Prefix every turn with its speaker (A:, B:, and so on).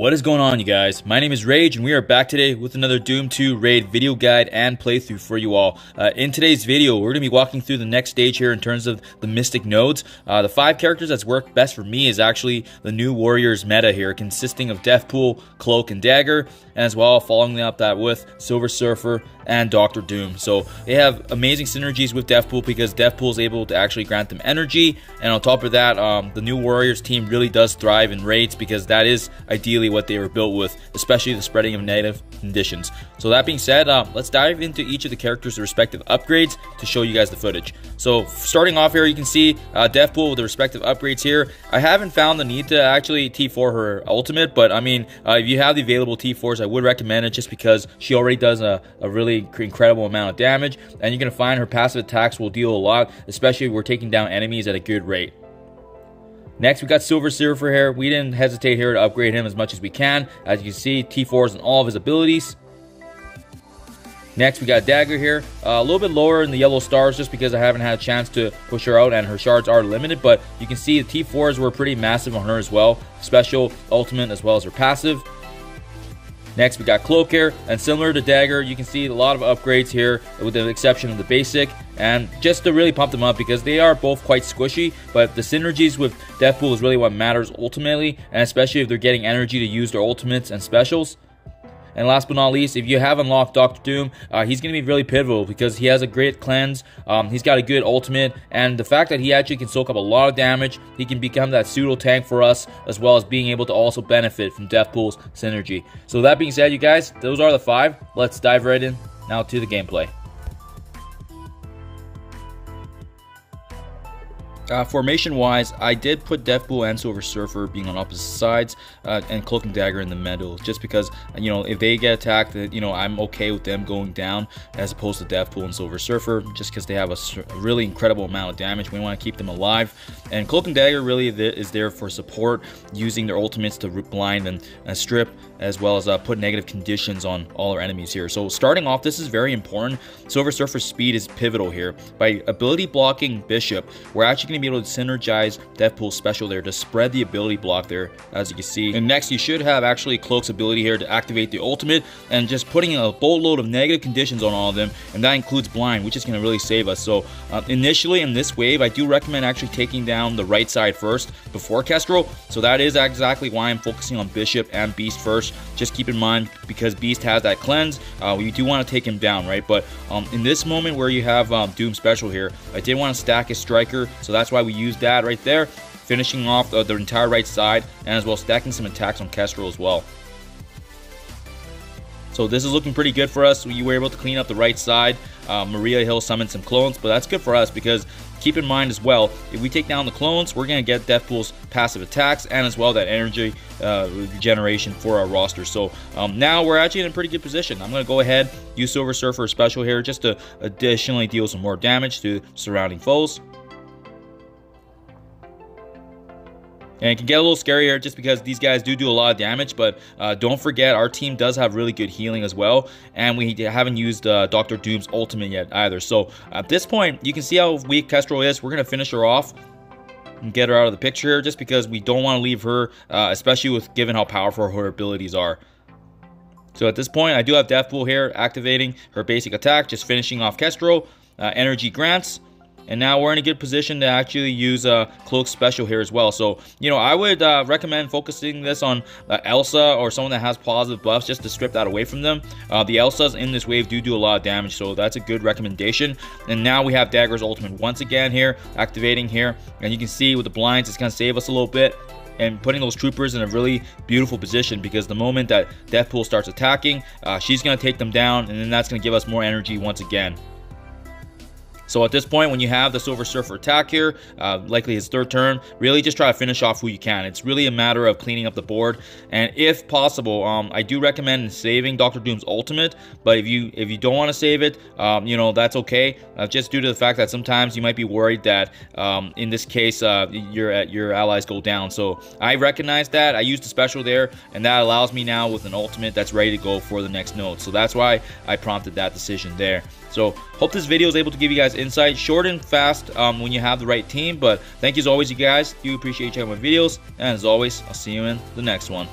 A: What is going on you guys? My name is Rayge and we are back today with another Doom 2 raid video guide and playthrough for you all. Uh, in today's video, we're going to be walking through the next stage here in terms of the Mystic nodes. Uh, the five characters that's worked best for me is actually the new Warriors meta here, consisting of Deathpool, Cloak, and Dagger, as well following up that with Silver Surfer and Doctor Doom. So they have amazing synergies with Deathpool because Deathpool is able to actually grant them energy, and on top of that, um, the new Warriors team really does thrive in raids because that is ideally what they were built with, especially the spreading of negative conditions. So that being said, uh, let's dive into each of the characters' respective upgrades to show you guys the footage. So starting off here, you can see uh, Deathpool with the respective upgrades here. I haven't found the need to actually T4 her ultimate, but I mean, uh, if you have the available T4s, I would recommend it just because she already does a, a really incredible amount of damage, and you're going to find her passive attacks will deal a lot, especially if we're taking down enemies at a good rate. Next, we got Silver Surfer here. We didn't hesitate here to upgrade him as much as we can. As you can see, T4s in all of his abilities. Next, we got Dagger here. Uh, a little bit lower in the yellow stars just because I haven't had a chance to push her out and her shards are limited. But you can see the T4s were pretty massive on her as well. Special, ultimate, as well as her passive. Next, we got Cloak here, and similar to Dagger, you can see a lot of upgrades here, with the exception of the basic, and just to really pump them up because they are both quite squishy, but the synergies with Deathpool is really what matters ultimately, and especially if they're getting energy to use their ultimates and specials. And last but not least, if you have unlocked Doctor Doom, uh, he's going to be really pivotal because he has a great cleanse. Um, he's got a good ultimate, and the fact that he actually can soak up a lot of damage, he can become that pseudo tank for us, as well as being able to also benefit from Deathpool's synergy. So that being said, you guys, those are the five. Let's dive right in now to the gameplay. Uh, formation wise, I did put Deathpool and Silver Surfer being on opposite sides uh, and Cloak and Dagger in the middle just because, you know, if they get attacked, you know, I'm okay with them going down as opposed to Deathpool and Silver Surfer just because they have a really incredible amount of damage. We want to keep them alive. And Cloak and Dagger really is there for support, using their ultimates to blind and, and strip as well as uh, put negative conditions on all our enemies here. So starting off, this is very important. Silver Surfer's speed is pivotal here. By ability blocking Bishop, we're actually going to be able to synergize Deathpool's special there to spread the ability block there, as you can see. And next, you should have actually Cloak's ability here to activate the ultimate and just putting a boatload of negative conditions on all of them, and that includes blind, which is going to really save us. So uh, initially in this wave, I do recommend actually taking down the right side first before Kestrel. So that is exactly why I'm focusing on Bishop and Beast first. Just keep in mind, because Beast has that cleanse, uh, do want to take him down, right? But um, in this moment where you have um, Doom special here, I did want to stack his Striker, so that's why we use that right there, finishing off uh, the entire right side, and as well stacking some attacks on Kestrel as well. So this is looking pretty good for us. We were able to clean up the right side. Uh, Maria Hill summoned some clones, but that's good for us because keep in mind as well, if we take down the clones, we're going to get Deathpool's passive attacks and as well that energy uh, generation for our roster. So um, now we're actually in a pretty good position. I'm going to go ahead, use Silver Surfer special here just to additionally deal some more damage to surrounding foes. And it can get a little scarier just because these guys do do a lot of damage, but uh, don't forget our team does have really good healing as well, and we haven't used uh, Doctor Doom's ultimate yet either. So at this point, you can see how weak Kestrel is. We're going to finish her off and get her out of the picture just because we don't want to leave her, uh, especially with given how powerful her abilities are. So at this point, I do have Deathpool here activating her basic attack, just finishing off Kestrel. Uh, energy grants. And now we're in a good position to actually use a uh, Cloak Special here as well. So, you know, I would uh, recommend focusing this on uh, Elsa or someone that has positive buffs just to strip that away from them. Uh, the Elsas in this wave do do a lot of damage, so that's a good recommendation. And now we have Dagger's Ultimate once again here, activating here. And you can see with the blinds, it's going to save us a little bit and putting those troopers in a really beautiful position because the moment that Deathpool starts attacking, uh, she's going to take them down and then that's going to give us more energy once again. So at this point, when you have the Silver Surfer attack here, uh, likely his third turn, really just try to finish off who you can. It's really a matter of cleaning up the board. And if possible, um, I do recommend saving Doctor Doom's ultimate. But if you if you don't want to save it, um, you know, that's okay. Uh, just due to the fact that sometimes you might be worried that um, in this case, uh, your, your allies go down. So I recognize that. I used a special there, and that allows me now with an ultimate that's ready to go for the next node. So that's why I prompted that decision there. So hope this video is able to give you guys insight, short and fast um, when you have the right team. But thank you as always, you guys. Do appreciate checking my videos. And as always, I'll see you in the next one.